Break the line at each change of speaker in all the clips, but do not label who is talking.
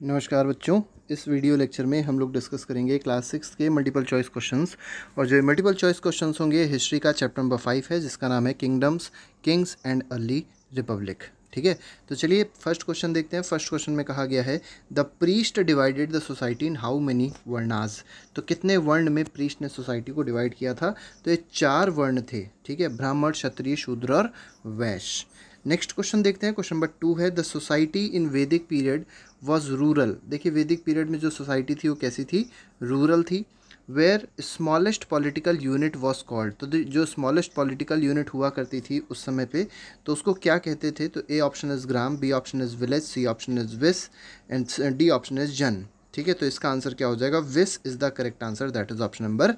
नमस्कार बच्चों। इस वीडियो लेक्चर में हम लोग डिस्कस करेंगे क्लास सिक्स के मल्टीपल चॉइस क्वेश्चंस और जो मल्टीपल चॉइस क्वेश्चंस होंगे हिस्ट्री का चैप्टर नंबर फाइव है, जिसका नाम है kingdoms kings and early republic ठीक है? तो चलिए फ़र्स्ट क्वेश्चन देखते हैं। फ़र्स्ट क्वेश्चन में कहा गया है the priest divided the society in how many varnas? तो कितने वर्ण में प्रीस्ट ने सोसाइटी को डिवाइड किया था? तो ये चार वर्ण थे। ठीक है? ब्राह्मण, क्षत्रिय, शूद्र और वैश्य। नेक्स्ट क्वेश्चन देखते हैं। क्वेश्चन नंबर टू है, the society in Vedic period was rural. देखिए, वैदिक पीरियड में जो सोसाइटी थी वो कैसी थी? रूरल थी। Where smallest political unit was called. तो जो स्मॉलेस्ट पॉलिटिकल यूनिट हुआ करती थी उस समय पे तो उसको क्या कहते थे? तो A option is grama, B option is village, C option is vis, and D option is jana. ठीक है तो इसका आंसर क्या हो जाएगा? Vis is the correct answer, that is option number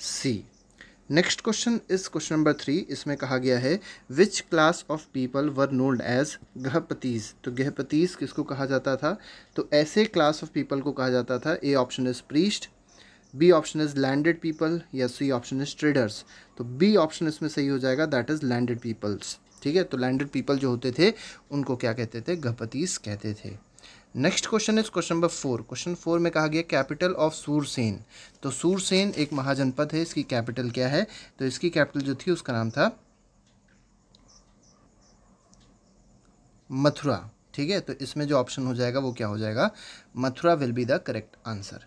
C. Next question is question number three इसमें कहा गया है which class of people were नोल्ड as gahapatis तो गहपतीज किसको कहा जाता था? तो ऐसे क्लास ऑफ़ पीपल को कहा जाता था। A option is priest B option is landed people या सी ऑप्शन इज़ ट्रेडर्स तो बी ऑप्शन इसमें सही हो जाएगा दैट इज़ लैंडेड पीपल्स ठीक है? तो लैंडेड पीपल जो होते थे, उनको क्या कहते थे? गहपतीज कहते थे। Next question is question number four question four में कहा गया कैपिटल ऑफ़ सूरसेन तो सूरसेन एक महाजनपद है, इसकी कैपिटल क्या है? तो इसकी कैपिटल जो थी, उसका नाम था मथुरा। ठीक है? तो इसमें जो ऑप्शन हो जाएगा, वो क्या हो जाएगा? Mathura will be the correct answer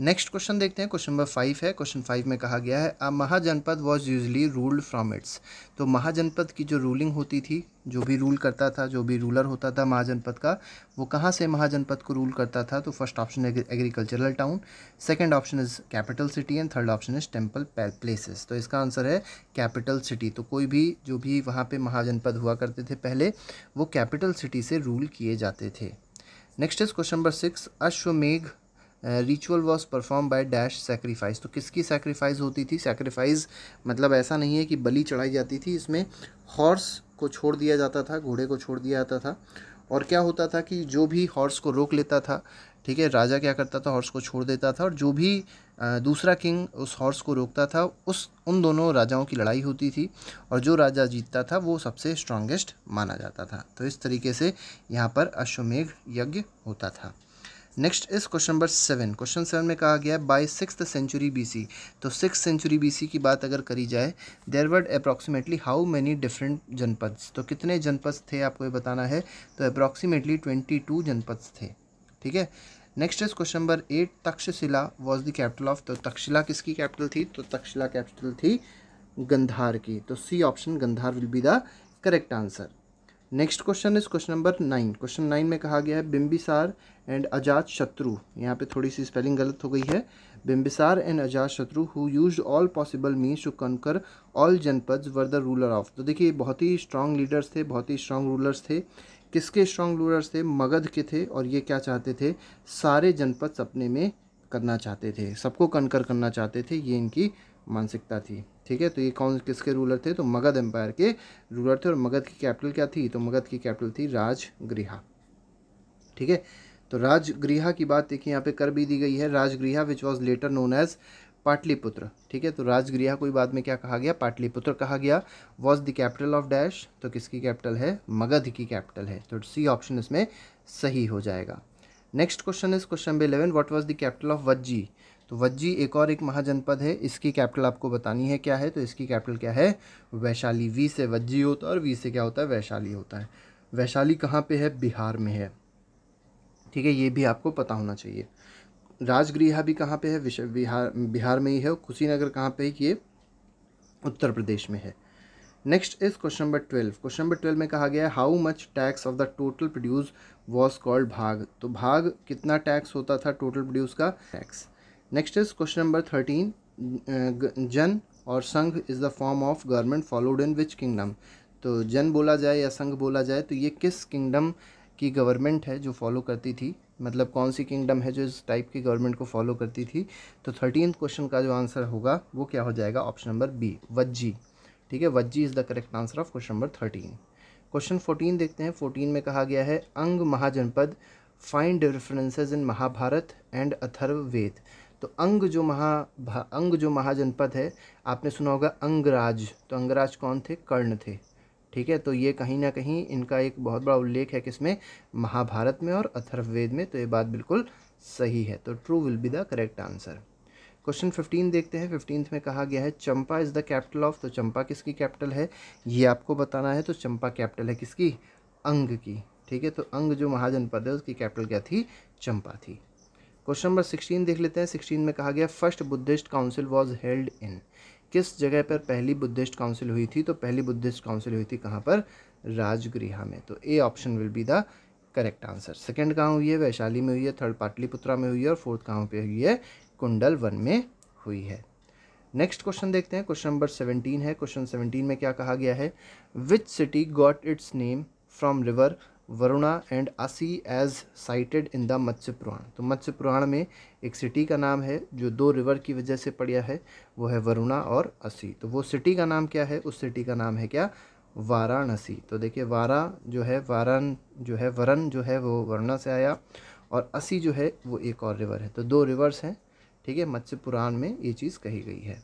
next question देखते हैं क्वेश्चन नंबर फाइव है। क्वेश्चन फाइव में कहा गया है a mahajanapada was usually ruled from its तो महाजनपद की जो रूलिंग होती थी, जो भी रूल करता था, जो भी रूलर होता था महाजनपद का, वो कहाँ से महाजनपद को रूल करता था? तो first option agricultural town second option is capital city and third option is temple places तो इसका आंसर है कैपिटल सिटी तो कोई भी, जो भी वहाँ पे महाजनपद हुआ करते थे पहले, वो कैपिटल सिटी से रूल किए जाते थे। Next is question number six Ashvamedha ritual was perform by dash sacrifice तो किसकी सेक्रीफाइस होती थी? सेक्रीफाइस मतलब ऐसा नहीं है कि बलि चढ़ाई जाती थी, इसमें हॉर्स को छोड़ दिया जाता था, घोड़े को छोड़ दिया जाता था। और क्या होता था कि जो भी हॉर्स को रोक लेता था, ठीक है, राजा क्या करता था? हॉर्स को छोड़ देता था। और जो भी दूसरा किंग उस हॉर्स को रोकता था, उस, उन दोनों राजाओं की लड़ाई होती थी। और जो राजा जीतता था, वो सबसे स्ट्रांगेस्ट माना जाता था। तो इस तरीके से यहाँ पर अश्वमेघ यज्ञ होता था। Next is question number seven question seven में कहा गया है बाई सिक्स सेंचुरी बीसी तो सिक्स सेंचुरी बीसी की बात अगर करी जाए there were approximately how many different janapadas तो कितने जनपद थे आपको ये बताना है? तो अप्रॉक्सीमेटली ट्वेंटी टू जनपद थे। ठीक है? Next is question number eight Takshashila was the capital of तो तक्षशिला किसकी कैपिटल थी? तो तक्षशिला कैपिटल थी गंधार की। तो C option Gandhara will be the correct answer next question is question number nine question nine में कहा गया है बिम्बिसार एंड अजात शत्रु। यहाँ पे थोड़ी सी स्पेलिंग गलत हो गई है। Bimbisara and Ajatashatru who use all possible means to conquer all janapada were the ruler of तो देखिए बहुत ही स्ट्रॉन्ग लीडर्स थे, बहुत ही स्ट्रॉन्ग रूलर्स थे। किसके स्ट्रॉन्ग रूलर्स थे? मगध के थे और ये क्या चाहते थे? सारे जनपद अपने में करना चाहते थे, सबको कनकर करना चाहते थे। ये इनकी मानसिकता थी। ठीक है? तो ये कौन, किसके रूलर थे? तो मगध एम्पायर के रूलर थे और मगध की कैपिटल क्या थी? तो मगध की कैपिटल थी राजगृहा। ठीक है? तो राजगृहा की बात देखिए, यहाँ पे कर भी दी गई है। Rajagriha which was later known as Pataliputra. ठीक है? तो राजगृहा कोई बाद में क्या कहा गया? पाटलिपुत्र कहा गया। Was the capital of dash तो किसकी कैपिटल है? मगध की कैपिटल है। तो सी ऑप्शन इसमें सही हो जाएगा। Next question is question number eleven what was the capital of Vajji तो वज्जी एक और एक महाजनपद है। इसकी कैपिटल आपको बतानी है क्या है? तो इसकी कैपिटल क्या है? वैशाली। वी से वज्जी होता है और वी से क्या होता है? वैशाली होता है। वैशाली कहाँ पे है? बिहार में है। ठीक है, ये भी आपको पता होना चाहिए। राजगृह भी कहाँ पे है? बिहार बिहार में ही है और कुशीनगर कहाँ पे है? ये उत्तर प्रदेश में है। Next is question number twelve. Question number twelve में कहा गया है, how much tax of the total produce was called bhaga? तो भाग कितना टैक्स होता था टोटल प्रोड्यूस का? Tax. Next is question number thirteen jana और sangha is the form of government followed in which kingdom तो जन बोला जाए या संघ बोला जाए तो ये किस किंगडम की गवर्नमेंट है जो फॉलो करती थी? मतलब कौन सी किंगडम है जो इस टाइप की गवर्नमेंट को फॉलो करती थी? तो थर्टीन क्वेश्चन का जो आंसर होगा, वो क्या हो जाएगा? ऑप्शन नंबर बी वज्जी ठीक है? Vajji is the correct answer of question number thirteen question fourteen देखते हैं। फोर्टीन में कहा गया है, Anga mahajanapada find references in Mahabharata and Atharvaveda तो अंग जो महा, अंग जो महाजनपद है, आपने सुना होगा अंगराज। तो अंगराज कौन थे? कर्ण थे। ठीक है तो ये कहीं ना कहीं इनका एक बहुत बड़ा उल्लेख है किसमें? महाभारत में और अथर्ववेद में। तो ये बात बिल्कुल सही है। तो true will be the correct answer question fifteen देखते हैं। फिफ्टींथ में कहा गया है, Champa is the capital of तो चंपा किसकी कैपिटल है? ये आपको बताना है तो चंपा कैपिटल है किसकी? अंग की। ठीक है तो अंग जो महाजनपद है, उसकी कैपिटल क्या थी? चंपा थी। क्वेश्चन नंबर सिक्सटीन देख लेते हैं। सिक्सटीन में कहा गया first Buddhist council was held in किस जगह पर पहली बुद्धिस्ट काउंसिल हुई थी? तो पहली बुद्धिस्ट काउंसिल हुई थी कहाँ पर? राजगृहा में। तो A option will be the correct answer second कहाँ हुई है? वैशाली में हुई है थर्ड पाटलिपुत्रा में हुई है और फोर्थ कहाँ पे हुई है? कुंडल वन में हुई है। नेक्स्ट क्वेश्चन देखते हैं। क्वेश्चन नंबर सेवनटीन है। क्वेश्चन सेवनटीन में क्या कहा गया है? Which city got its name from river Varuna and Asi as cited in the Matsya Purana तो मत्स्य पुराण में एक सिटी का नाम है, जो दो रिवर की वजह से पड़ा है, वो है वरुणा और असी तो वो सिटी का नाम क्या है? उस सिटी का नाम है क्या? वाराणसी. तो देखिए, वारा जो है, वारान जो है, वरन जो है, वो वरुणा से आया और असी जो है, वो एक और रिवर है. तो दो रिवर्स हैं, ठीक है? मत्स्य पुराण में ये चीज़ कही गई है.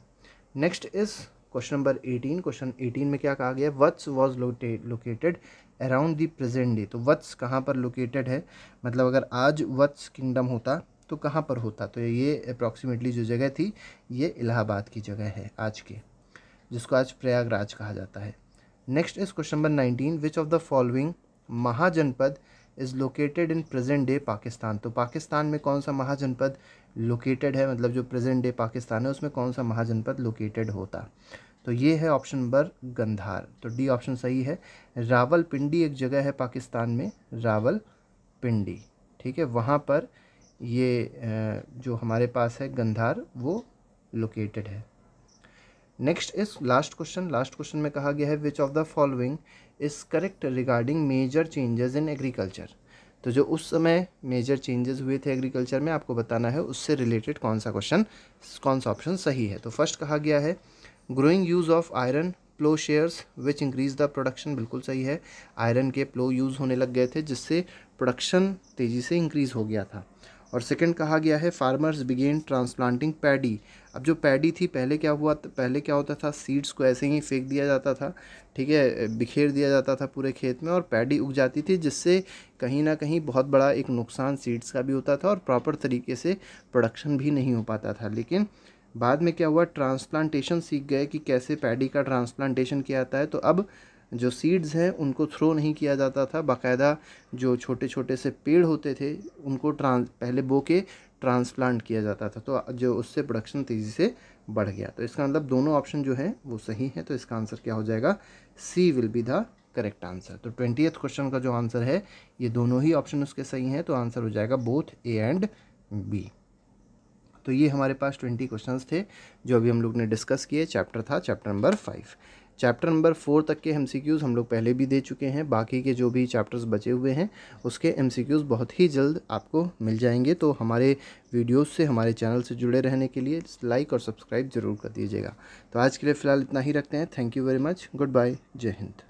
Next is question number eighteen question eighteen में क्या कहा गया Vatsa was located around the present day तो वत्स कहाँ पर लोकेटेड है? मतलब अगर आज वत्स किंगडम होता तो कहाँ पर होता? तो ये अप्रॉक्सीमेटली जो जगह थी, ये इलाहाबाद की जगह है आज के, जिसको आज प्रयागराज कहा जाता है। Next is question number nineteen which of the following mahajanapada is located in present day Pakistan तो पाकिस्तान में कौन सा महाजनपद लोकेटेड है? मतलब जो प्रेजेंट डे पाकिस्तान है, उसमें कौन सा महाजनपद लोकेटेड होता? तो ये है ऑप्शन नंबर गंधार। तो डी ऑप्शन सही है। रावल पिंडी एक जगह है पाकिस्तान में रावल पिंडी ठीक है, वहाँ पर ये जो हमारे पास है गंधार, वो लोकेटेड है। नेक्स्ट इस लास्ट क्वेश्चन लास्ट क्वेश्चन में कहा गया है which of the following is correct regarding major changes in agriculture तो जो उस समय मेजर चेंजेस हुए थे एग्रीकल्चर में, आपको बताना है उससे रिलेटेड कौन सा क्वेश्चन कौन सा ऑप्शन सही है। तो फ़र्स्ट कहा गया है growing use of iron plough shares which increase the production बिल्कुल सही है। आयरन के प्लो यूज़ होने लग गए थे, जिससे प्रोडक्शन तेज़ी से इंक्रीज़ हो गया था। और सेकंड कहा गया है फार्मर्स बिगेन ट्रांसप्लांटिंग पैडी अब जो पैडी थी, पहले क्या हुआ पहले क्या होता था सीड्स को ऐसे ही फेंक दिया जाता था, ठीक है, बिखेर दिया जाता था पूरे खेत में, और पैडी उग जाती थी, जिससे कहीं ना कहीं बहुत बड़ा एक नुकसान सीड्स का भी होता था, और प्रॉपर तरीके से प्रोडक्शन भी नहीं हो पाता था। लेकिन बाद में क्या हुआ? ट्रांसप्लांटेशन सीख गए कि कैसे पैडी का ट्रांसप्लांटेशन किया जाता है। तो अब जो सीड्स हैं, उनको थ्रो नहीं किया जाता था। बाकायदा जो छोटे छोटे से पेड़ होते थे, उनको ट्रांस पहले बो के ट्रांसप्लांट किया जाता था। तो जो उससे प्रोडक्शन तेज़ी से बढ़ गया। तो इसका मतलब दोनों ऑप्शन जो हैं, वो सही है। तो इसका आंसर क्या हो जाएगा? C will be the correct answer. तो ट्वेंटी क्वेश्चन का जो आंसर है, ये दोनों ही ऑप्शन उसके सही हैं। तो आंसर हो जाएगा बोथ ए एंड बी। तो ये हमारे पास ट्वेंटी क्वेश्चन थे, जो अभी हम लोग ने डिस्कस किए। चैप्टर था chapter number five chapter number four तक के एम हम लोग पहले भी दे चुके हैं। बाकी के जो भी चैप्टर्स बचे हुए हैं, उसके एम बहुत ही जल्द आपको मिल जाएँगे। तो हमारे वीडियोज़ से, हमारे चैनल से जुड़े रहने के लिए लाइक और सब्सक्राइब ज़रूर कर दीजिएगा। तो आज के लिए फ़िलहाल इतना ही रखते हैं। Thank you very much good bye जय हिंद